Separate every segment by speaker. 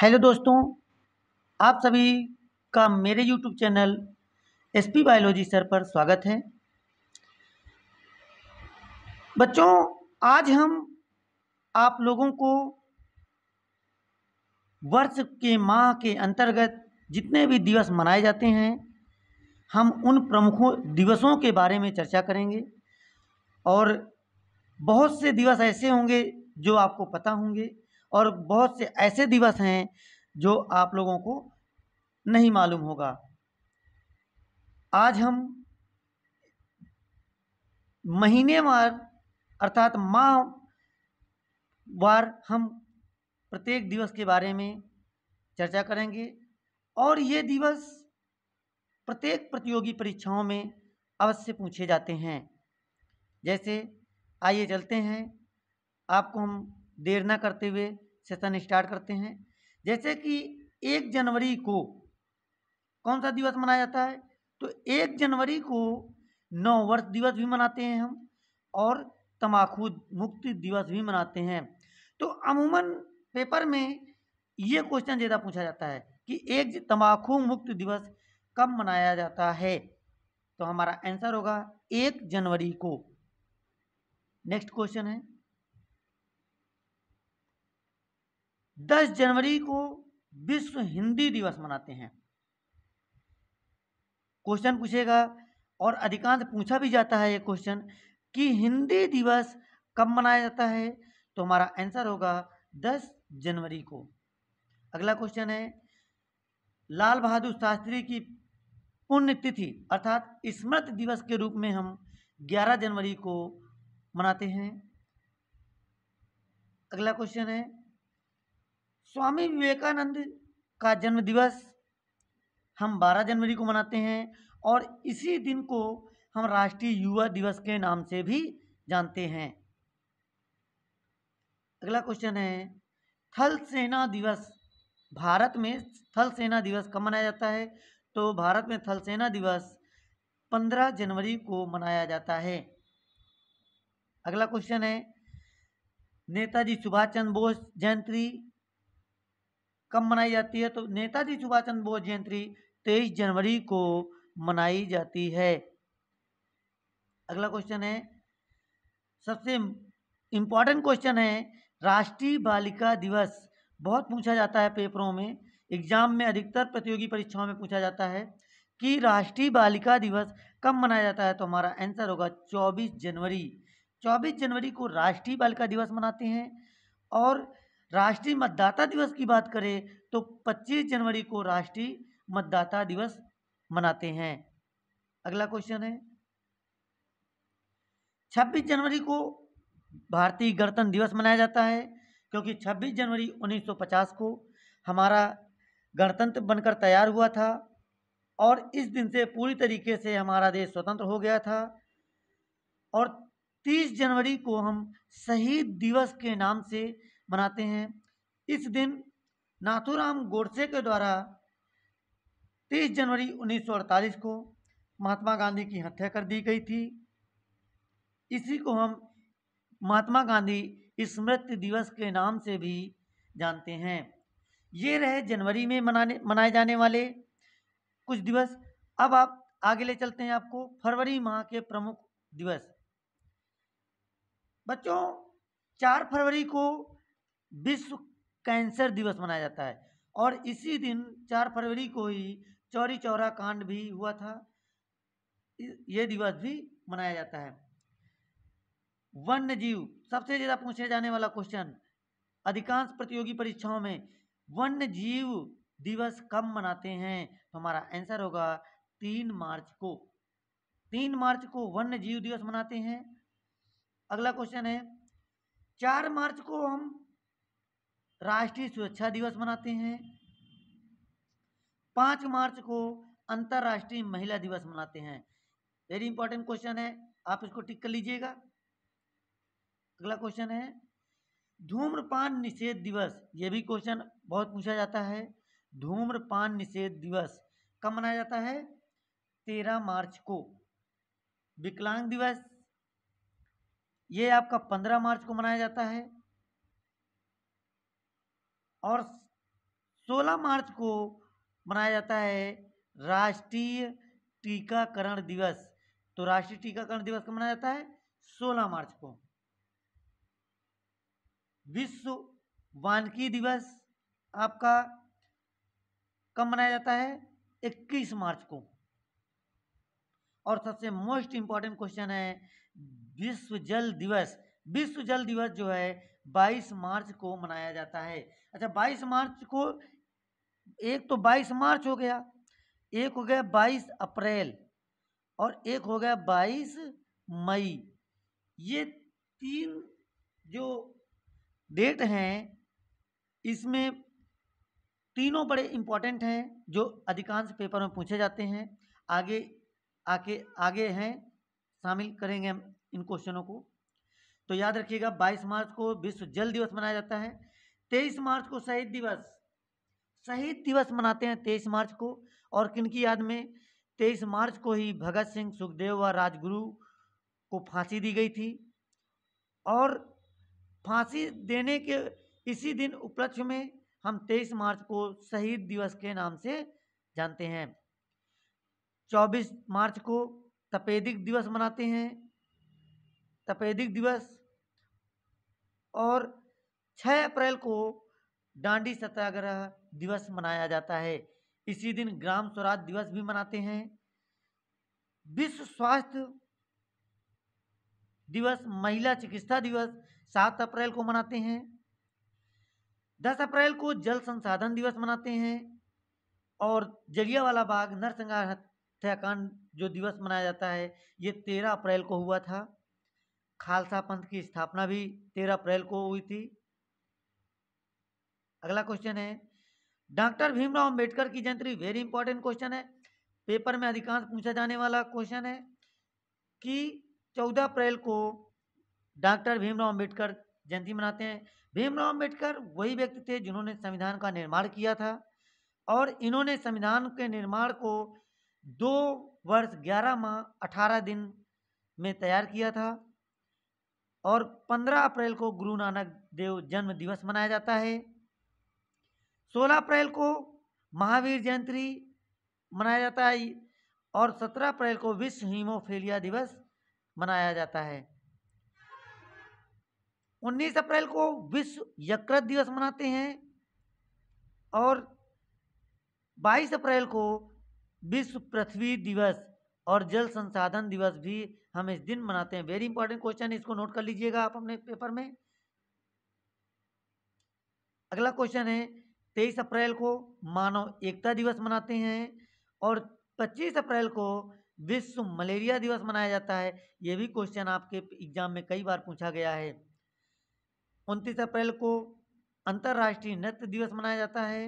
Speaker 1: Hello दोस्तों, आप सभी का मेरे YouTube channel SP biology sir पर स्वागत है। बच्चों, आज हम आप लोगों को वर्ष के माह के अंतर्गत जितने भी दिवस मनाए जाते हैं, हम उन प्रमुखों दिवसों के बारे में चर्चा करेंगे और बहुत से दिवस ऐसे होंगे जो आपको पता होंगे। और बहुत से ऐसे दिवस हैं जो आप लोगों को नहीं मालूम होगा। आज हम महीनेवार अर्थात माह वार हम प्रत्येक दिवस के बारे में चर्चा करेंगे और ये दिवस प्रत्येक प्रतियोगी परीक्षाओं में अवश्य पूछे जाते हैं। जैसे आइए चलते हैं। आपको हम देर ना करते हुए सेशन स्टार्ट करते हैं। जैसे कि एक जनवरी को कौन सा दिवस मनाया जाता है? तो एक जनवरी को नौ वर्ष दिवस भी मनाते हैं हम और तम्बाकू मुक्ति दिवस भी मनाते हैं। तो अमूमन पेपर में ये क्वेश्चन ज़्यादा पूछा जाता है कि एक तम्बाकू मुक्त दिवस कब मनाया जाता है? तो हमारा आंसर होगा एक जनवरी को। नेक्स्ट क्वेश्चन है। दस जनवरी को विश्व हिंदी दिवस मनाते हैं। क्वेश्चन पूछेगा और अधिकांश पूछा भी जाता है ये क्वेश्चन कि हिंदी दिवस कब मनाया जाता है? तो हमारा आंसर होगा दस जनवरी को। अगला क्वेश्चन है, लाल बहादुर शास्त्री की पुण्यतिथि अर्थात स्मृति दिवस के रूप में हम 11 जनवरी को मनाते हैं। अगला क्वेश्चन है स्वामी विवेकानंद का जन्म दिवस हम 12 जनवरी को मनाते हैं और इसी दिन को हम राष्ट्रीय युवा दिवस के नाम से भी जानते हैं। अगला क्वेश्चन है, थल सेना दिवस। भारत में थल सेना दिवस कब मनाया जाता है? तो भारत में थल सेना दिवस 15 जनवरी को मनाया जाता है। अगला क्वेश्चन है, नेताजी सुभाष चंद्र बोस जयंती कब मनाई जाती है। तो नेताजी सुभाष चंद्र बोस जयंती तेईस जनवरी को मनाई जाती है। अगला क्वेश्चन है, सबसे इम्पोर्टेंट क्वेश्चन है, राष्ट्रीय बालिका दिवस। बहुत पूछा जाता है पेपरों में एग्ज़ाम में अधिकतर प्रतियोगी परीक्षाओं में पूछा जाता है कि राष्ट्रीय बालिका दिवस कब मनाया जाता है। तो हमारा आंसर होगा 24 जनवरी। 24 जनवरी को राष्ट्रीय बालिका दिवस मनाते हैं और राष्ट्रीय मतदाता दिवस की बात करें तो 25 जनवरी को राष्ट्रीय मतदाता दिवस मनाते हैं। अगला क्वेश्चन है। 26 जनवरी को भारतीय गणतंत्र दिवस मनाया जाता है, क्योंकि 26 जनवरी 1950 को हमारा गणतंत्र बनकर तैयार हुआ था और इस दिन से पूरी तरीके से हमारा देश स्वतंत्र हो गया था और 30 जनवरी को हम शहीद दिवस के नाम से मनाते हैं। इस दिन नाथूराम गोडसे के द्वारा 30 जनवरी 1948 को महात्मा गांधी की हत्या कर दी गई थी। इसी को हम महात्मा गांधी स्मृति दिवस के नाम से भी जानते हैं। ये रहे जनवरी में मनाने, मनाए जाने वाले कुछ दिवस। अब आप आगे ले चलते हैं आपको फरवरी माह के प्रमुख दिवस। बच्चों, चार फरवरी को विश्व कैंसर दिवस मनाया जाता है। और इसी दिन, चार फरवरी को ही चौरी चौरा कांड भी हुआ था। ये दिवस भी मनाया जाता है। वन्य जीव सबसे ज़्यादा पूछे जाने वाला क्वेश्चन अधिकांश प्रतियोगी परीक्षाओं में वन्य जीव दिवस कब मनाते हैं? तो हमारा आंसर होगा तीन मार्च को। तीन मार्च को वन्य जीव दिवस मनाते हैं। अगला क्वेश्चन है, चार मार्च को हम राष्ट्रीय सुरक्षा दिवस मनाते हैं। पाँच मार्च को अंतर्राष्ट्रीय महिला दिवस मनाते हैं। वेरी इंपॉर्टेंट क्वेश्चन है। आप इसको टिक कर लीजिएगा। अगला क्वेश्चन है। धूम्रपान निषेध दिवस, ये भी क्वेश्चन बहुत पूछा जाता है। धूम्रपान निषेध दिवस कब मनाया जाता है? तेरह मार्च को। विकलांग दिवस, ये आपका पंद्रह मार्च को मनाया जाता है। और 16 मार्च को मनाया जाता है राष्ट्रीय टीकाकरण दिवस। तो राष्ट्रीय टीकाकरण दिवस कब मनाया जाता है? 16 मार्च को। विश्व वानकी दिवस आपका कब मनाया जाता है? 21 मार्च को। और सबसे मोस्ट इंपॉर्टेंट क्वेश्चन है, विश्व जल दिवस। विश्व जल दिवस जो है 22 मार्च को मनाया जाता है। अच्छा 22 मार्च को, एक तो 22 मार्च हो गया, एक हो गया 22 अप्रैल और एक हो गया 22 मई। ये तीन जो डेट हैं, इसमें तीनों बड़े इंपॉर्टेंट हैं, जो अधिकांश पेपर में पूछे जाते हैं। आगे, आके, आगे हैं, शामिल करेंगे हम इन क्वेश्चनों को। तो याद रखिएगा 22 मार्च को विश्व जल दिवस मनाया जाता है। 23 मार्च को शहीद दिवस। शहीद दिवस मनाते हैं 23 मार्च को। और किन की याद में? 23 मार्च को ही भगत सिंह सुखदेव व राजगुरु को फांसी दी गई थी। और फांसी देने के इसी दिन उपलक्ष्य में हम 23 मार्च को शहीद दिवस के नाम से जानते हैं। 24 मार्च को तपेदिक दिवस मनाते हैं। तपेदिक दिवस और 6 अप्रैल को डांडी सत्याग्रह दिवस मनाया जाता है। इसी दिन ग्राम स्वराज दिवस भी मनाते हैं। विश्व स्वास्थ्य दिवस, महिला चिकित्सा दिवस सात अप्रैल को मनाते हैं। दस अप्रैल को जल संसाधन दिवस मनाते हैं और जलियावाला बाग नरसंहार हत्याकांड जो दिवस मनाया जाता है, ये तेरह अप्रैल को हुआ था। खालसा पंथ की स्थापना भी तेरह अप्रैल को हुई थी। अगला क्वेश्चन है, डॉक्टर भीमराव अंबेडकर की जयंती वेरी इंपॉर्टेंट क्वेश्चन है। पेपर में अधिकांश पूछा जाने वाला क्वेश्चन है कि चौदह अप्रैल को डॉक्टर भीमराव अंबेडकर जयंती मनाते हैं। भीमराव अंबेडकर वही व्यक्ति थे जिन्होंने संविधान का निर्माण किया था और इन्होंने संविधान के निर्माण को दो वर्ष ग्यारह माह अठारह दिन में तैयार किया था। और पंद्रह अप्रैल को गुरु नानक देव जन्म दिवस मनाया जाता है। सोलह अप्रैल को महावीर जयंती मनाया जाता है और सत्रह अप्रैल को विश्व हीमोफीलिया दिवस मनाया जाता है। उन्नीस अप्रैल को विश्व यकृत दिवस मनाते हैं और बाईस अप्रैल को विश्व पृथ्वी दिवस और जल संसाधन दिवस भी हम इस दिन मनाते हैं। वेरी इंपॉर्टेंट क्वेश्चन इसको नोट कर लीजिएगा आप अपने पेपर में। अगला क्वेश्चन है, तेईस अप्रैल को मानव एकता दिवस मनाते हैं और पच्चीस अप्रैल को विश्व मलेरिया दिवस मनाया जाता है। ये भी क्वेश्चन आपके एग्ज़ाम में कई बार पूछा गया है। उनतीस अप्रैल को अंतर्राष्ट्रीय नृत्य दिवस मनाया जाता है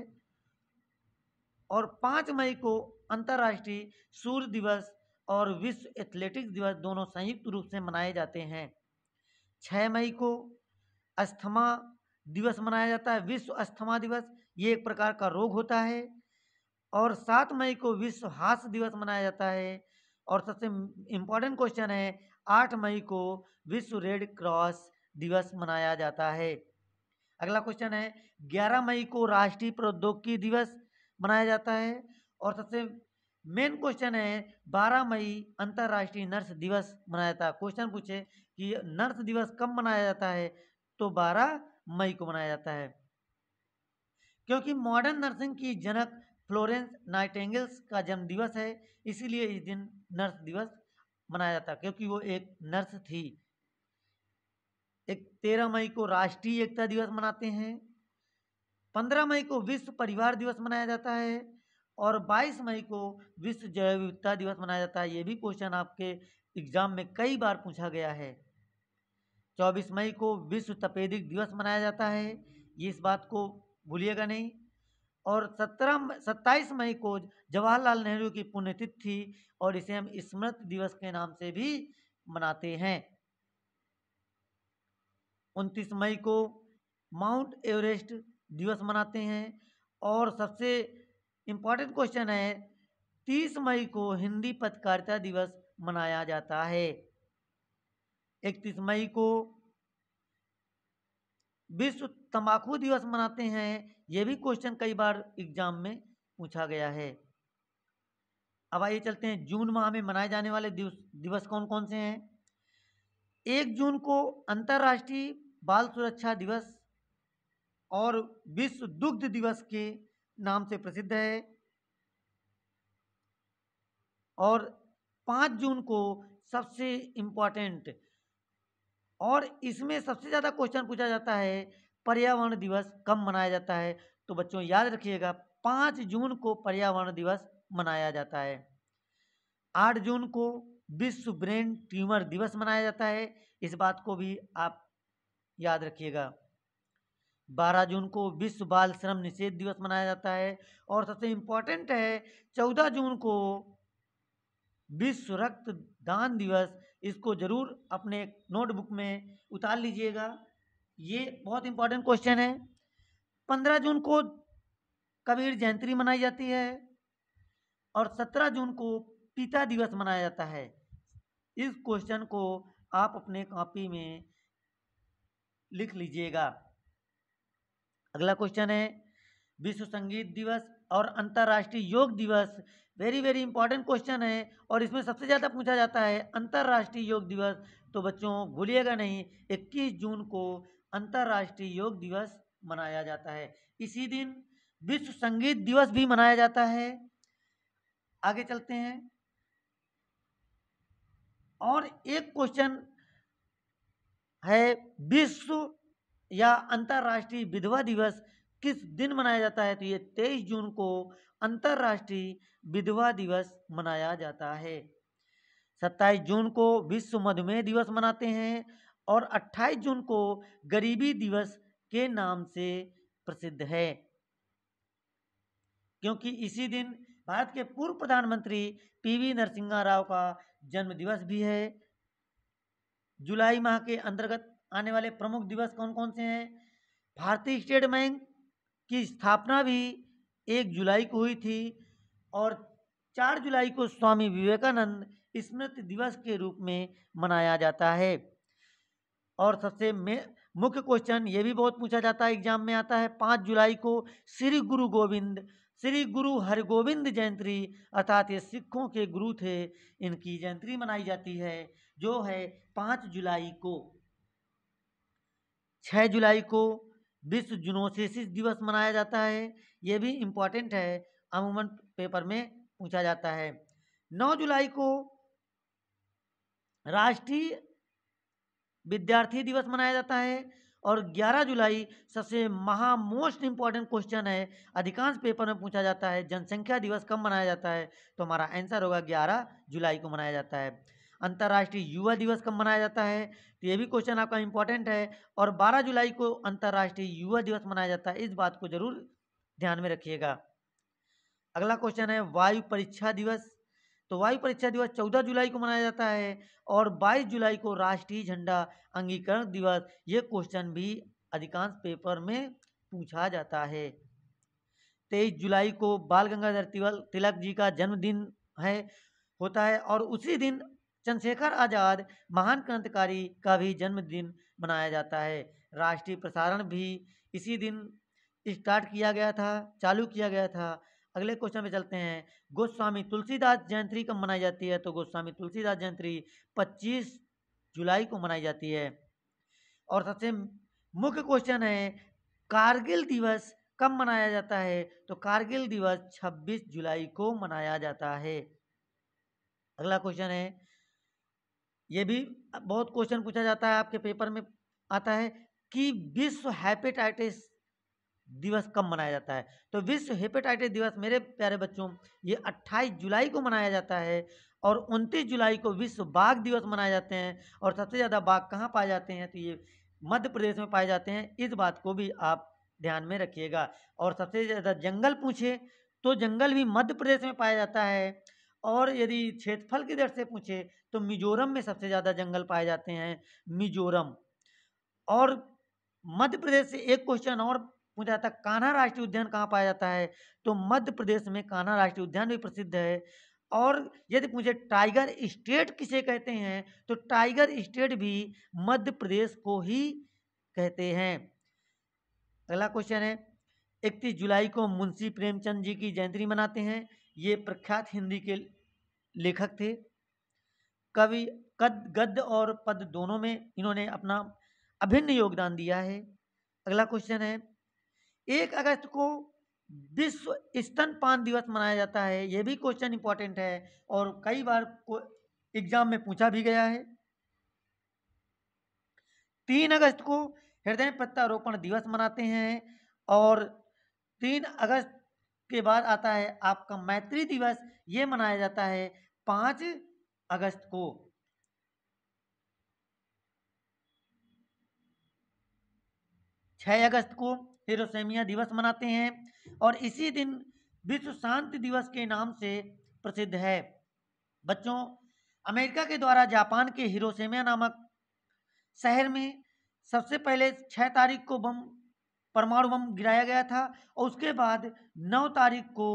Speaker 1: और पाँच मई को अंतर्राष्ट्रीय सूर्य दिवस और विश्व एथलेटिक्स दिवस दोनों संयुक्त रूप से मनाए जाते हैं। छः मई को अस्थमा दिवस मनाया जाता है। विश्व अस्थमा दिवस, ये एक प्रकार का रोग होता है। और सात मई को विश्व हास्य दिवस मनाया जाता है। और सबसे इम्पोर्टेंट क्वेश्चन है, आठ मई को विश्व रेड क्रॉस दिवस मनाया जाता है। अगला क्वेश्चन है, ग्यारह मई को राष्ट्रीय प्रौद्योगिकी दिवस मनाया जाता है। और सबसे मेन क्वेश्चन है, बारह मई अंतर्राष्ट्रीय नर्स दिवस मनाया जाता है। क्वेश्चन पूछे कि नर्स दिवस कब मनाया जाता है? तो बारह मई को मनाया जाता है। क्योंकि मॉडर्न नर्सिंग की जनक फ्लोरेंस नाइटेंगल्स का जन्म दिवस है, इसीलिए इस दिन नर्स दिवस मनाया जाता है, क्योंकि वो एक नर्स थी। एक तेरह मई को राष्ट्रीय एकता दिवस मनाते हैं, पंद्रह मई को विश्व परिवार दिवस मनाया जाता है और बाईस मई को विश्व जैव विविधता दिवस मनाया जाता है। ये भी क्वेश्चन आपके एग्ज़ाम में कई बार पूछा गया है। चौबीस मई को विश्व तपेदिक दिवस मनाया जाता है। ये इस बात को भूलिएगा नहीं। और सत्रह सत्ताईस मई को जवाहरलाल नेहरू की पुण्यतिथि और इसे हम स्मृति दिवस के नाम से भी मनाते हैं। उनतीस मई को माउंट एवरेस्ट दिवस मनाते हैं। और सबसे इम्पोर्टेंट क्वेश्चन है, तीस मई को हिंदी पत्रकारिता दिवस मनाया जाता है। इकतीस मई को विश्व तंबाकू दिवस मनाते हैं, ये भी क्वेश्चन कई बार एग्ज़ाम में पूछा गया है। अब आइए चलते हैं, जून माह में मनाए जाने वाले दिवस दिवस कौन कौन से हैं? एक जून को अंतर्राष्ट्रीय बाल सुरक्षा दिवस और विश्व दुग्ध दिवस के नाम से प्रसिद्ध है। और पाँच जून को सबसे इम्पोर्टेंट और इसमें सबसे ज़्यादा क्वेश्चन पूछा जाता है, पर्यावरण दिवस कब मनाया जाता है? तो बच्चों, याद रखिएगा, पाँच जून को पर्यावरण दिवस मनाया जाता है। आठ जून को विश्व ब्रेन ट्यूमर दिवस मनाया जाता है। इस बात को भी आप याद रखिएगा। बारह जून को विश्व बाल श्रम निषेध दिवस मनाया जाता है और सबसे इम्पोर्टेंट है, चौदह जून को विश्व रक्त दान दिवस, इसको ज़रूर अपने नोटबुक में उतार लीजिएगा। ये बहुत इंपॉर्टेंट क्वेश्चन है। पंद्रह जून को कबीर जयंती मनाई जाती है और सत्रह जून को पिता दिवस मनाया जाता है। इस क्वेश्चन को आप अपने कॉपी में लिख लीजिएगा। अगला क्वेश्चन है, विश्व संगीत दिवस और अंतर्राष्ट्रीय योग दिवस। वेरी वेरी इंपॉर्टेंट क्वेश्चन है और इसमें सबसे ज़्यादा पूछा जाता है, अंतर्राष्ट्रीय योग दिवस। तो बच्चों, भूलिएगा नहीं 21 जून को अंतर्राष्ट्रीय योग दिवस मनाया जाता है। इसी दिन विश्व संगीत दिवस भी मनाया जाता है। आगे चलते हैं। और एक क्वेश्चन है, विश्व या अंतर्राष्ट्रीय विधवा दिवस किस दिन मनाया जाता है? तो ये तेईस जून को अंतर्राष्ट्रीय विधवा दिवस मनाया जाता है। सत्ताईस जून को विश्व मधुमेह दिवस मनाते हैं और 28 जून को गरीबी दिवस के नाम से प्रसिद्ध है। क्योंकि इसी दिन भारत के पूर्व प्रधानमंत्री पीवी नरसिंहा राव का जन्म दिवस भी है। जुलाई माह के अंतर्गत आने वाले प्रमुख दिवस कौन कौन से हैं? भारतीय स्टेट बैंक की स्थापना भी एक जुलाई को हुई थी और चार जुलाई को स्वामी विवेकानंद स्मृति दिवस के रूप में मनाया जाता है। और सबसे मुख्य क्वेश्चन ये भी बहुत पूछा जाता है एग्ज़ाम में आता है। पाँच जुलाई को श्री गुरु गोविंद, श्री गुरु हरगोविंद जयंती अर्थात ये सिखों के गुरु थे, इनकी जयंती मनाई जाती है, जो है पाँच जुलाई को। छः जुलाई को विश्व जुनोसिस दिवस मनाया जाता है। ये भी इम्पोर्टेंट है, अमूमन पेपर में पूछा जाता है। नौ जुलाई को राष्ट्रीय विद्यार्थी दिवस मनाया जाता है और 11 जुलाई सबसे महा मोस्ट इंपॉर्टेंट क्वेश्चन है। अधिकांश पेपर में पूछा जाता है, जनसंख्या दिवस कब मनाया जाता है? तो हमारा आंसर होगा 11 जुलाई को मनाया जाता है। अंतर्राष्ट्रीय युवा दिवस कब मनाया जाता है? तो ये भी क्वेश्चन आपका इंपॉर्टेंट है और 12 जुलाई को अंतर्राष्ट्रीय युवा दिवस मनाया जाता है। इस बात को ज़रूर ध्यान में रखिएगा। अगला क्वेश्चन है वायु परीक्षा दिवस। तो वायु परीक्षा दिवस 14 जुलाई को मनाया जाता है और 22 जुलाई को राष्ट्रीय झंडा अंगीकरण दिवस। ये क्वेश्चन भी अधिकांश पेपर में पूछा जाता है। तेईस जुलाई को बाल गंगाधर तिलक जी का जन्मदिन है, होता है और उसी दिन चंद्रशेखर आज़ाद महान क्रांतिकारी का भी जन्मदिन मनाया जाता है। राष्ट्रीय प्रसारण भी इसी दिन स्टार्ट किया गया था, चालू किया गया था। अगले क्वेश्चन में चलते हैं। गोस्वामी तुलसीदास जयंती कब मनाई जाती है? तो गोस्वामी तुलसीदास जयंती 25 जुलाई को मनाई जाती है। और सबसे मुख्य क्वेश्चन है, कारगिल दिवस कब मनाया जाता है? तो कारगिल दिवस 26 जुलाई को मनाया जाता है। अगला क्वेश्चन है ये भी बहुत क्वेश्चन पूछा जाता है, आपके पेपर में आता है कि विश्व हेपेटाइटिस दिवस कब मनाया जाता है? तो विश्व हेपेटाइटिस दिवस मेरे प्यारे बच्चों, ये 28 जुलाई को मनाया जाता है और 29 जुलाई को विश्व बाघ दिवस मनाए जाते हैं और सबसे ज़्यादा बाघ कहाँ पाए जाते हैं? तो ये मध्य प्रदेश में पाए जाते हैं। इस बात को भी आप ध्यान में रखिएगा। और सबसे ज़्यादा जंगल पूछे तो जंगल भी मध्य प्रदेश में पाया जाता है। और यदि क्षेत्रफल की दर से पूछे तो मिजोरम में सबसे ज़्यादा जंगल पाए जाते हैं, मिजोरम। और मध्य प्रदेश से एक क्वेश्चन और पूछा जाता है, कान्हा राष्ट्रीय उद्यान कहाँ पाया जाता है? तो मध्य प्रदेश में कान्हा राष्ट्रीय उद्यान भी प्रसिद्ध है। और यदि पूछे, टाइगर स्टेट किसे कहते हैं? तो टाइगर स्टेट भी मध्य प्रदेश को ही कहते हैं। अगला क्वेश्चन है, इकतीस जुलाई को मुंशी प्रेमचंद जी की जयंती मनाते हैं। ये प्रख्यात हिंदी के लेखक थे। कवि कद, गद्य और पद दोनों में इन्होंने अपना अभिन्न योगदान दिया है। अगला क्वेश्चन है, एक अगस्त को विश्व स्तनपान दिवस मनाया जाता है। ये भी क्वेश्चन इंपॉर्टेंट है और कई बार को एग्ज़ाम में पूछा भी गया है। तीन अगस्त को हृदय प्रत्यारोपण दिवस मनाते हैं और तीन अगस्त के बाद आता है, आपका मैत्री दिवस, ये मनाया जाता है पाँच अगस्त को। छह अगस्त को हिरोसेमिया दिवस मनाते हैं और इसी दिन विश्व शांति दिवस के नाम से प्रसिद्ध है। बच्चों, अमेरिका के द्वारा जापान के हिरोसेमिया नामक शहर में सबसे पहले छह तारीख को बम परमाणु बम गिराया गया था और उसके बाद नौ तारीख को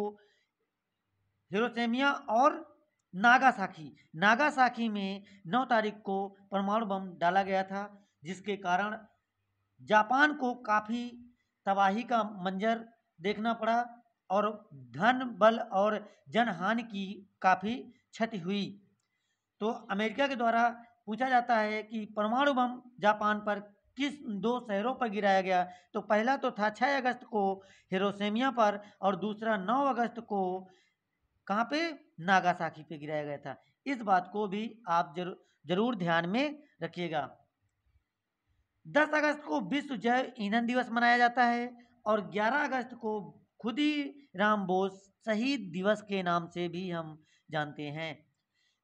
Speaker 1: हिरोसेमिया और नागासाकी नागासाकी में नौ तारीख को परमाणु बम डाला गया था, जिसके कारण जापान को काफ़ी तबाही का मंजर देखना पड़ा और धन, बल और जनहानि की काफ़ी क्षति हुई। तो अमेरिका के द्वारा पूछा जाता है कि परमाणु बम जापान पर किस दो शहरों पर गिराया गया? तो पहला तो था छः अगस्त को हिरोसेमिया पर और दूसरा नौ अगस्त को कहाँ पे? नागासाकी पे गिराया गया था। इस बात को भी आप ज़रूर ज़रूर ध्यान में रखिएगा। 10 अगस्त को विश्व जैव ईंधन दिवस मनाया जाता है और 11 अगस्त को खुदी राम बोस शहीद दिवस के नाम से भी हम जानते हैं।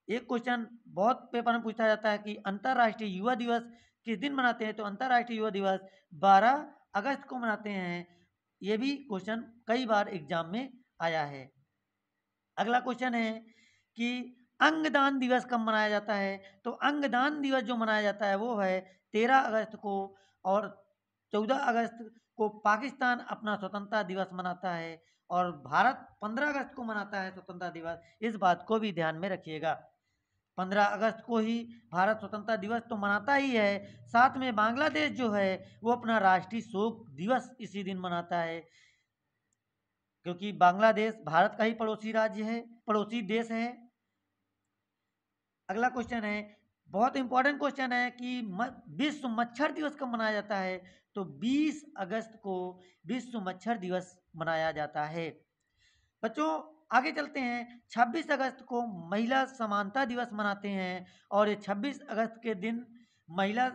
Speaker 1: एक क्वेश्चन बहुत पेपर में पूछा जाता है कि अंतर्राष्ट्रीय युवा दिवस किस दिन मनाते हैं? तो अंतर्राष्ट्रीय युवा दिवस 12 अगस्त को मनाते हैं। ये भी क्वेश्चन कई बार एग्ज़ाम में आया है। अगला क्वेश्चन है कि अंगदान दिवस कब मनाया जाता है? तो अंगदान दिवस जो मनाया जाता है वो है तेरह अगस्त को और चौदह अगस्त को पाकिस्तान अपना स्वतंत्रता दिवस मनाता है और भारत पंद्रह अगस्त को मनाता है स्वतंत्रता दिवस। इस बात को भी ध्यान में रखिएगा। पंद्रह अगस्त को ही भारत स्वतंत्रता दिवस तो मनाता ही है। साथ में बांग्लादेश जो है, वो अपना राष्ट्रीय शोक दिवस इसी दिन मनाता है। क्योंकि बांग्लादेश भारत का ही पड़ोसी राज्य है, पड़ोसी देश है। अगला क्वेश्चन है, बहुत इंपॉर्टेंट क्वेश्चन है कि विश्व मच्छर दिवस कब मनाया जाता है? तो 20 अगस्त को विश्व मच्छर दिवस मनाया जाता है। बच्चों आगे चलते हैं। 26 अगस्त को महिला समानता दिवस मनाते हैं और ये 26 अगस्त के दिन महिला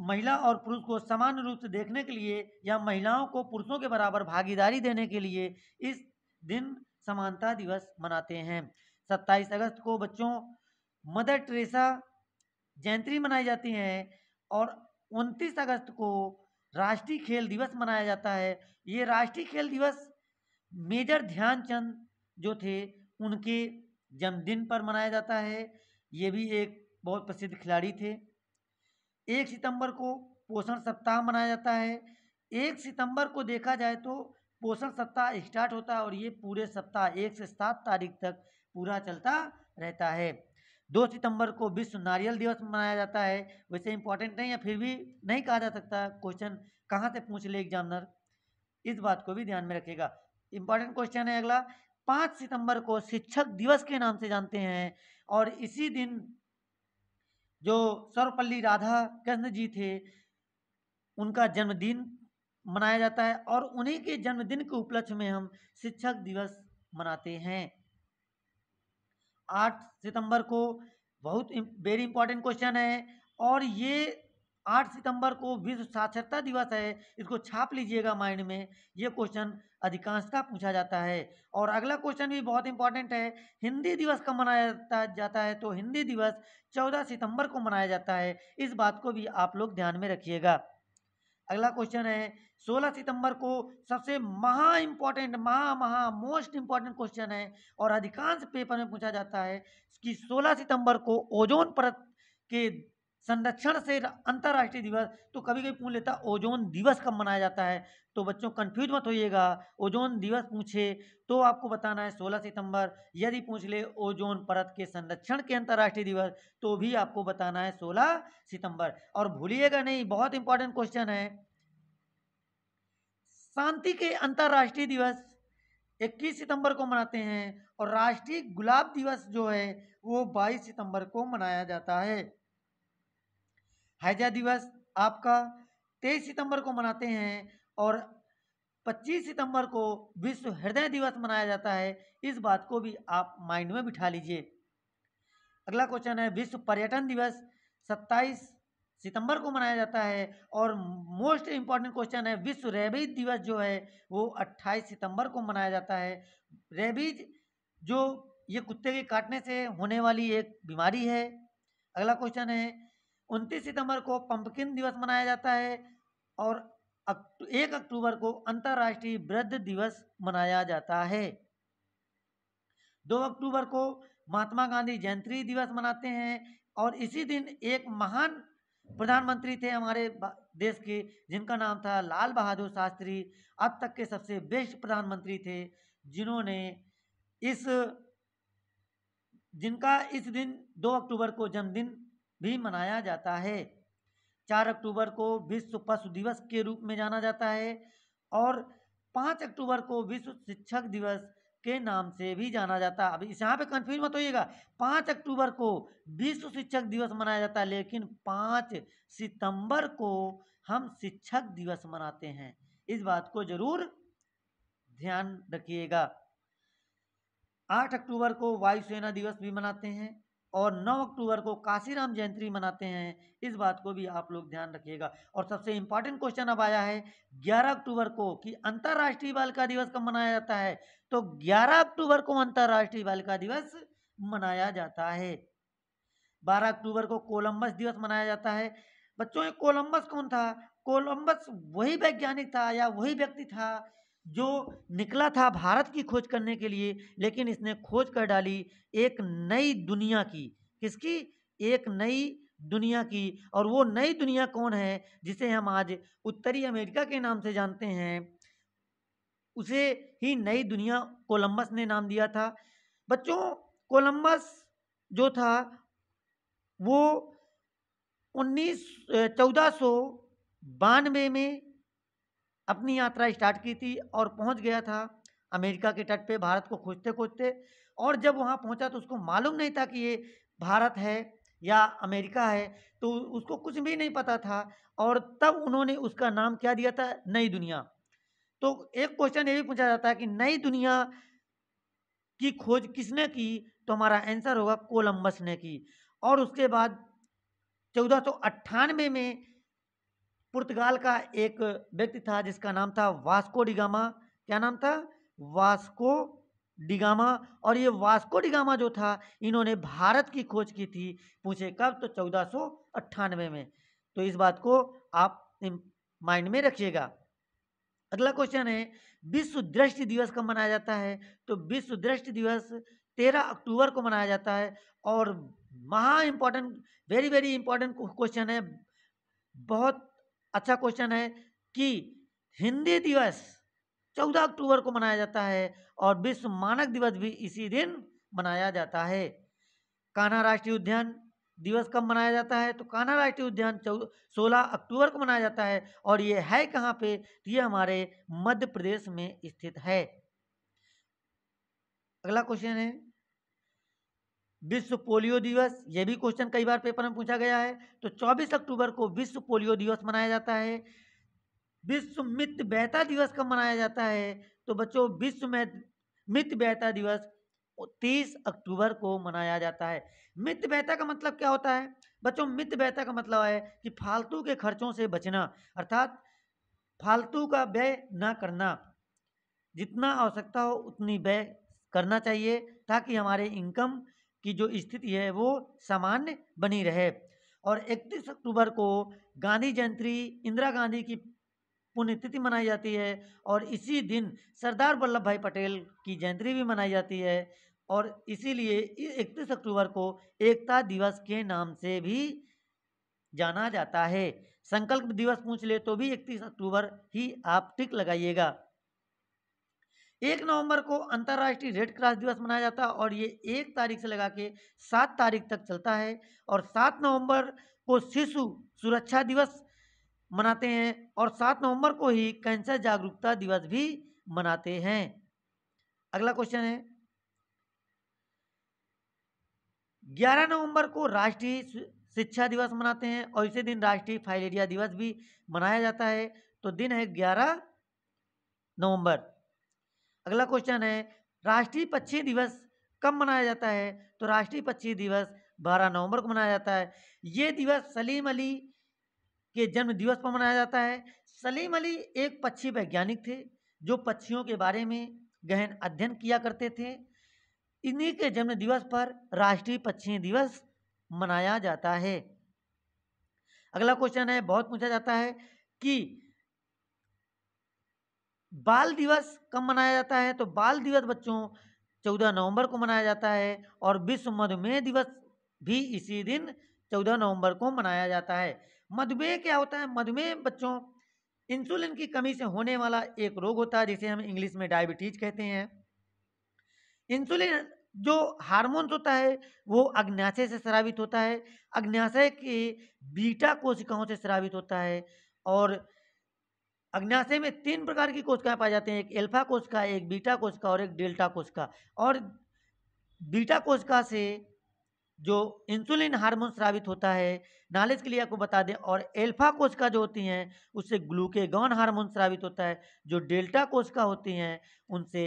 Speaker 1: महिला और पुरुष को समान रूप से देखने के लिए या महिलाओं को पुरुषों के बराबर भागीदारी देने के लिए इस दिन समानता दिवस मनाते हैं। 27 अगस्त को बच्चों, मदर टेरेसा जयंती मनाई जाती है और 29 अगस्त को राष्ट्रीय खेल दिवस मनाया जाता है। ये राष्ट्रीय खेल दिवस मेजर ध्यानचंद जो थे, उनके जन्मदिन पर मनाया जाता है। ये भी एक बहुत प्रसिद्ध खिलाड़ी थे। एक सितंबर को पोषण सप्ताह मनाया जाता है। एक सितंबर को देखा जाए तो पोषण सप्ताह स्टार्ट होता है और ये पूरे सप्ताह, एक से सात तारीख तक पूरा चलता रहता है। दो सितंबर को विश्व नारियल दिवस मनाया जाता है। वैसे इंपॉर्टेंट नहीं है, फिर भी नहीं कहा जा सकता। क्वेश्चन कहाँ से पूछ ले एग्जामिनर इस बात को भी ध्यान में रखेगा। इंपॉर्टेंट क्वेश्चन है अगला। पाँच सितंबर को शिक्षक दिवस के नाम से जानते हैं और इसी दिन जो सर्वपल्ली राधा कृष्ण जी थे, उनका जन्मदिन मनाया जाता है और उन्हीं के जन्मदिन के उपलक्ष्य में हम शिक्षक दिवस मनाते हैं। आठ सितंबर को बहुत वेरी इंपॉर्टेंट क्वेश्चन है और ये आठ सितंबर को विश्व साक्षरता दिवस है। इसको छाप लीजिएगा माइंड में। ये क्वेश्चन अधिकांशता पूछा जाता है। और अगला क्वेश्चन भी बहुत इंपॉर्टेंट है। हिंदी दिवस कब मनाया जाता है? तो हिंदी दिवस चौदह सितंबर को मनाया जाता है। इस बात को भी आप लोग ध्यान में रखिएगा। अगला क्वेश्चन है, सोलह सितंबर को सबसे महा इंपॉर्टेंट महा महा, मोस्ट इंपॉर्टेंट क्वेश्चन है और अधिकांश पेपर में पूछा जाता है कि सोलह सितंबर को ओजोन परत के संरक्षण से अंतर्राष्ट्रीय दिवस तो कभी कभी पूछ लेता, ओजोन दिवस कब मनाया जाता है? तो बच्चों कंफ्यूज मत होइएगा। ओजोन दिवस पूछे तो आपको बताना है 16 सितंबर, यदि पूछ ले, ओजोन परत के संरक्षण के अंतर्राष्ट्रीय दिवस तो भी आपको बताना है 16 सितंबर। और भूलिएगा नहीं, बहुत इंपॉर्टेंट क्वेश्चन है। शांति के अंतर्राष्ट्रीय दिवस 21 सितंबर को मनाते हैं, और राष्ट्रीय गुलाब दिवस जो है, वो 22 सितंबर को मनाया जाता है। हैजा दिवस आपका 23 सितंबर को मनाते हैं और 25 सितंबर को विश्व हृदय दिवस मनाया जाता है। इस बात को भी आप माइंड में बिठा लीजिए। अगला क्वेश्चन है, विश्व पर्यटन दिवस 27 सितंबर को मनाया जाता है और मोस्ट इंपॉर्टेंट क्वेश्चन है, विश्व रेबीज दिवस जो है वो 28 सितंबर को मनाया जाता है। रेबीज जो ये कुत्ते के काटने से होने वाली एक बीमारी है। अगला क्वेश्चन है उनतीस सितंबर को पंपकिन दिवस मनाया जाता है और एक अक्टूबर को अंतर्राष्ट्रीय वृद्ध दिवस मनाया जाता है। दो अक्टूबर को महात्मा गांधी जयंती दिवस मनाते हैं और इसी दिन एक महान प्रधानमंत्री थे हमारे देश के, जिनका नाम था लाल बहादुर शास्त्री, अब तक के सबसे बेस्ट प्रधानमंत्री थे, जिन्होंने इस, जिनका इस दिन दो अक्टूबर को जन्मदिन भी मनाया जाता है। चार अक्टूबर को विश्व पशु दिवस के रूप में जाना जाता है और पाँच अक्टूबर को विश्व शिक्षक दिवस के नाम से भी जाना जाता। है अब इस यहाँ पे कन्फ्यूज़ मत होइएगा। पाँच अक्टूबर को विश्व शिक्षक दिवस मनाया जाता है, लेकिन पाँच सितंबर को हम शिक्षक दिवस मनाते हैं। इस बात को ज़रूर ध्यान रखिएगा। आठ अक्टूबर को वायुसेना दिवस भी मनाते हैं। और 9 अक्टूबर को काशीराम जयंती मनाते हैं। इस बात को भी आप लोग ध्यान रखिएगा। और सबसे इंपॉर्टेंट क्वेश्चन अब आया है 11 अक्टूबर को कि अंतर्राष्ट्रीय बालिका दिवस कब मनाया जाता है? तो 11 अक्टूबर को अंतर्राष्ट्रीय बालिका दिवस मनाया जाता है। 12 अक्टूबर को कोलंबस दिवस मनाया जाता है। बच्चों कोलंबस कौन था? कोलंबस वही वैज्ञानिक था या वही व्यक्ति था? जो निकला था भारत की खोज करने के लिए, लेकिन इसने खोज कर डाली एक नई दुनिया की। किसकी? एक नई दुनिया की। और वो नई दुनिया कौन है, जिसे हम आज उत्तरी अमेरिका के नाम से जानते हैं, उसे ही नई दुनिया कोलंबस ने नाम दिया था। बच्चों, कोलंबस जो था, वो उन्नीस, चौदह सौ बानवे में अपनी यात्रा स्टार्ट की थी और पहुँच गया था अमेरिका के तट पे भारत को खोजते खोजते। और जब वहाँ पहुँचा तो उसको मालूम नहीं था कि ये भारत है या अमेरिका है तो उसको कुछ भी नहीं पता था और तब उन्होंने उसका नाम क्या दिया था? नई दुनिया। तो एक क्वेश्चन ये भी पूछा जाता है कि नई दुनिया की खोज किसने की? तो हमारा आंसर होगा कोलंबस ने की। और उसके बाद चौदह में पुर्तगाल का एक व्यक्ति था जिसका नाम था वास्को डिगामा क्या नाम था? वास्को डिगामा और ये वास्को डिगामा जो था, इन्होंने भारत की खोज की थी पूछे कब? तो चौदह में। तो इस बात को आप माइंड में रखिएगा। अगला क्वेश्चन है, विश्व दृष्टि दिवस कब मनाया जाता है? तो विश्व दृष्टि दिवस तेरह अक्टूबर को मनाया जाता है। और महा important, very very important question है, बहुत अच्छा क्वेश्चन है कि हिंदी दिवस चौदह अक्टूबर को मनाया जाता है और विश्व मानक दिवस भी इसी दिन मनाया जाता है। कान्हा राष्ट्रीय उद्यान दिवस कब मनाया जाता है? तो कान्हा राष्ट्रीय उद्यान सोलह अक्टूबर को मनाया जाता है और ये है कहाँ पे? तो ये हमारे मध्य प्रदेश में स्थित है। अगला क्वेश्चन है। विश्व पोलियो दिवस, ये भी क्वेश्चन कई बार पेपर में पूछा गया है। तो 24 अक्टूबर को विश्व पोलियो दिवस मनाया जाता है। विश्व मित बेहता दिवस कब मनाया जाता है? तो बच्चों, विश्व में मित बेहता दिवस 30 अक्टूबर को मनाया जाता है। मित बेहता का मतलब क्या होता है? बच्चों, मित बेहता का मतलब है कि फालतू के खर्चों से बचना, अर्थात फालतू का व्यय ना करना। जितना आवश्यकता हो, उतनी व्यय करना चाहिए, ताकि हमारे इनकम की जो स्थिति है वो सामान्य बनी रहे। और 31 अक्टूबर को गांधी जयंती इंदिरा गांधी की पुण्यतिथि मनाई जाती है और इसी दिन सरदार वल्लभ भाई पटेल की जयंती भी मनाई जाती है और इसीलिए इकतीस अक्टूबर को एकता दिवस के नाम से भी जाना जाता है। संकल्प दिवस पूछ ले तो भी इकतीस अक्टूबर ही आप टिक लगाइएगा। एक नवंबर को अंतर्राष्ट्रीय रेड क्रॉस दिवस मनाया जाता है और ये एक तारीख से लगा के सात तारीख तक चलता है और सात नवंबर को शिशु सुरक्षा दिवस मनाते हैं और सात नवंबर को ही कैंसर जागरूकता दिवस भी मनाते हैं। अगला क्वेश्चन है। ग्यारह नवंबर को राष्ट्रीय शिक्षा दिवस मनाते हैं और इसी दिन राष्ट्रीय फाइलेरिया दिवस भी मनाया जाता है। तो दिन है ग्यारह नवंबर। अगला क्वेश्चन है, राष्ट्रीय पक्षी दिवस कब मनाया जाता है? तो राष्ट्रीय पक्षी दिवस बारह नवंबर को मनाया जाता है। ये दिवस सलीम अली के जन्म दिवस पर मनाया जाता है। सलीम अली एक पक्षी वैज्ञानिक थे, जो पक्षियों के बारे में गहन अध्ययन किया करते थे। इन्हीं के जन्म दिवस पर राष्ट्रीय पक्षी दिवस मनाया जाता है। अगला क्वेश्चन है, बहुत पूछा जाता है कि बाल दिवस कब मनाया जाता है? तो बाल दिवस बच्चों, चौदह नवंबर को मनाया जाता है और विश्व मधुमेह दिवस भी इसी दिन चौदह नवंबर को मनाया जाता है। मधुमेह क्या होता है? मधुमेह बच्चों इंसुलिन की कमी से होने वाला एक रोग होता है, जिसे हम इंग्लिश में डायबिटीज़ कहते हैं। इंसुलिन जो हार्मोन्स होता है, वो अग्न्याशय से स्रावित होता है। अग्न्याशय के बीटा कोशिकाओं से स्रावित होता है और अग्न्याशय में तीन प्रकार की कोशिकाएँ पाई जाती हैं, एक एल्फा कोशिका, एक बीटा कोशिका और एक डेल्टा कोशिका। और बीटा कोशिका से जो इंसुलिन हार्मोन स्रावित होता है नॉलेज के लिए आपको बता दें, और एल्फा कोशिका जो होती हैं, उससे ग्लूकेगॉन हार्मोन स्रावित होता है। जो डेल्टा कोशिका होती हैं, उनसे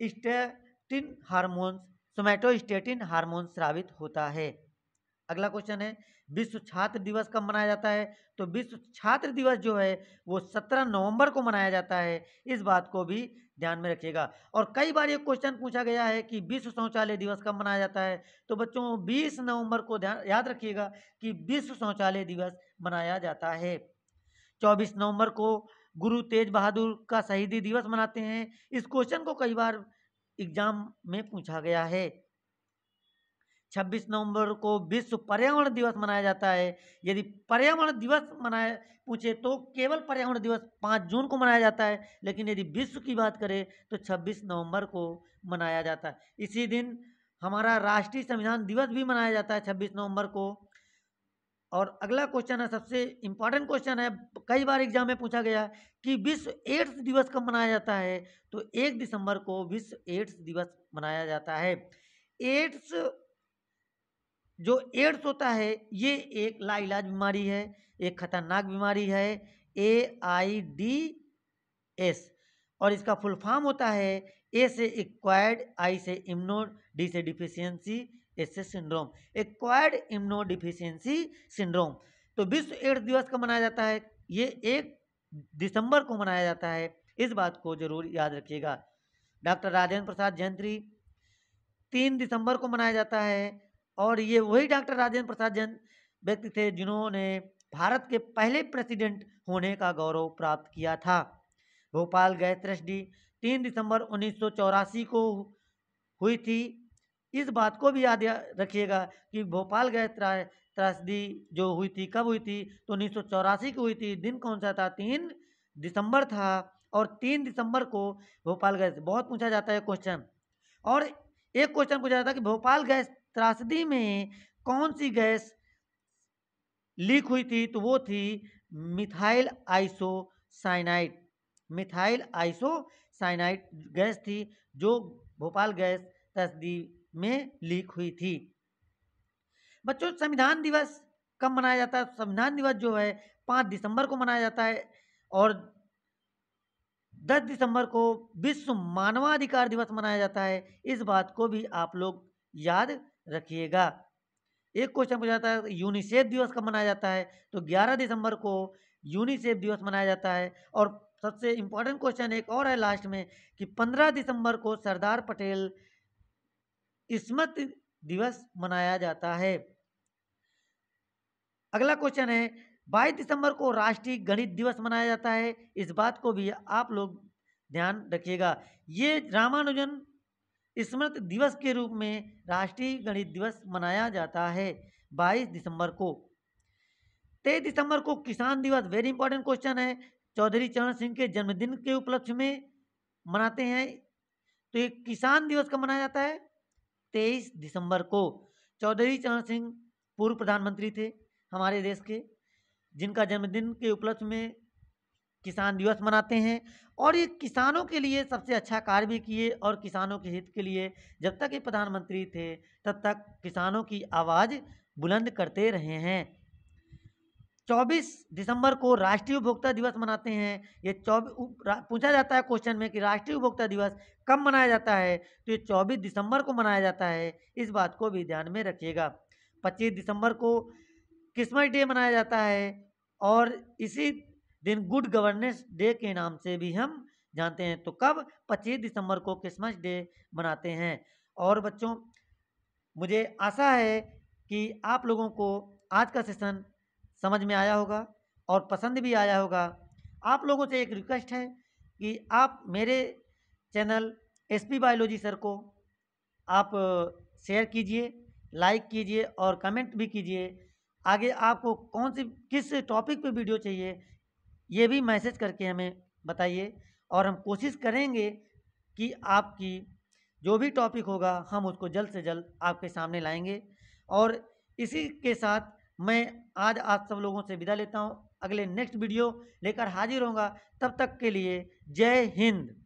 Speaker 1: स्टेटिन हार्मोन सोमेटोस्टेटिन हार्मोन स्रावित होता है। अगला क्वेश्चन है विश्व छात्र दिवस कब मनाया जाता है? तो विश्व छात्र दिवस जो है, वो सत्रह नवंबर को मनाया जाता है। इस बात को भी ध्यान में रखिएगा। और कई बार ये क्वेश्चन पूछा गया है कि विश्व शौचालय दिवस कब मनाया जाता है? तो बच्चों 20 नवंबर को ध्यान याद रखिएगा कि विश्व शौचालय दिवस मनाया जाता है। 24 नवंबर को गुरु तेज बहादुर का शहीदी दिवस मनाते हैं। इस क्वेश्चन को कई बार एग्ज़ाम में पूछा गया है। 26 नवंबर को विश्व पर्यावरण दिवस मनाया जाता है। यदि पर्यावरण दिवस मनाए, पूछे तो केवल पर्यावरण दिवस पाँच जून को मनाया जाता है, लेकिन यदि विश्व की बात करें तो 26 नवंबर को मनाया जाता है। इसी दिन हमारा राष्ट्रीय संविधान दिवस भी मनाया जाता है 26 नवंबर को। और अगला क्वेश्चन है, सबसे इम्पोर्टेंट क्वेश्चन है, कई बार एग्ज़ाम में पूछा गया कि विश्व एड्स दिवस कब मनाया जाता है? तो एक दिसंबर को विश्व एड्स दिवस मनाया जाता है। एड्स जो एड्स होता है, ये एक लाइलाज बीमारी है, एक खतरनाक बीमारी है ए आई डी एस और इसका फुल फॉर्म होता है ए से एक्वायर्ड आई से इम्नो डी से डिफिशियंसी एस से syndrome acquired immuno deficiency syndrome तो विश्व एड्स दिवस का मनाया जाता है? ये एक दिसंबर को मनाया जाता है। इस बात को ज़रूर याद रखिएगा। डॉक्टर राजेंद्र प्रसाद जयंती तीन दिसंबर को मनाया जाता है। और ये वही डॉक्टर राजेंद्र प्रसाद जैन व्यक्ति थे जिन्होंने भारत के पहले प्रेसिडेंट होने का गौरव प्राप्त किया था। भोपाल गैस त्रस्डी तीन दिसंबर उन्नीस सौ चौरासी को हुई थी। इस बात को भी याद रखिएगा कि भोपाल गैस त्रासदी जो हुई थी, कब हुई थी? तो उन्नीस की हुई थी। दिन कौन सा था? तीन दिसंबर था और तीन दिसंबर को भोपाल गैस बहुत पूछा जाता है क्वेश्चन और एक क्वेश्चन पूछा जाता है कि भोपाल गैस त्रासदी में कौन सी गैस लीक हुई थी तो वो थी methyl isocyanide. Methyl isocyanide gas थी, जो भोपाल गैस त्रासदी में लीक हुई थी। बच्चों, संविधान दिवस कब मनाया जाता है? संविधान दिवस जो है, पाँच दिसंबर को मनाया जाता है और दस दिसंबर को विश्व मानवाधिकार दिवस मनाया जाता है। इस बात को भी आप लोग याद रखिएगा। एक क्वेश्चन पूछा जाता है यूनिसेफ दिवस कब मनाया जाता है? तो 11 दिसंबर को यूनिसेफ दिवस मनाया जाता है। और सबसे इम्पोर्टेंट क्वेश्चन एक और है लास्ट में कि 15 दिसंबर को सरदार पटेल स्मृति दिवस मनाया जाता है। अगला क्वेश्चन है 22 दिसंबर को राष्ट्रीय गणित दिवस मनाया जाता है। इस बात को भी आप लोग ध्यान रखिएगा। ये रामानुजन स्मृति दिवस के रूप में राष्ट्रीय गणित दिवस मनाया जाता है 22 दिसंबर को। तेईस दिसंबर को किसान दिवस वेरी इंपॉर्टेंट क्वेश्चन है। चौधरी चरण सिंह के जन्मदिन के उपलक्ष्य में मनाते हैं। तो ये किसान दिवस कब मनाया जाता है तेईस दिसंबर को। चौधरी चरण सिंह पूर्व प्रधानमंत्री थे हमारे देश के, जिनका जन्मदिन के उपलक्ष्य में किसान दिवस मनाते हैं और ये किसानों के लिए सबसे अच्छा कार्य भी किए और किसानों के हित के लिए जब तक ये प्रधानमंत्री थे, तब तक किसानों की आवाज़ बुलंद करते रहे हैं। 24 दिसंबर को राष्ट्रीय उपभोक्ता दिवस मनाते हैं। ये चौबीस पूछा जाता है क्वेश्चन में कि राष्ट्रीय उपभोक्ता दिवस कब मनाया जाता है? तो ये 24 दिसंबर को मनाया जाता है। इस बात को भी ध्यान में रखिएगा। 25 दिसंबर को क्रिसमस डे मनाया जाता है और इसी दिन गुड गवर्नेंस डे के नाम से भी हम जानते हैं। तो कब? 25 दिसंबर को क्रिसमस डे मनाते हैं। और बच्चों, मुझे आशा है कि आप लोगों को आज का सेशन समझ में आया होगा और पसंद भी आया होगा। आप लोगों से एक रिक्वेस्ट है कि आप मेरे channel S P biology sir को आप शेयर कीजिए लाइक कीजिए और कमेंट भी कीजिए। आगे आपको कौन सी, किस टॉपिक पे वीडियो चाहिए ये भी मैसेज करके हमें बताइए और हम कोशिश करेंगे कि आपकी जो भी टॉपिक होगा, हम उसको जल्द से जल्द आपके सामने लाएँगे। और इसी के साथ मैं आज आप सब लोगों से विदा लेता हूँ। अगले नेक्स्ट वीडियो लेकर हाजिर होगा तब तक के लिए जय हिंद।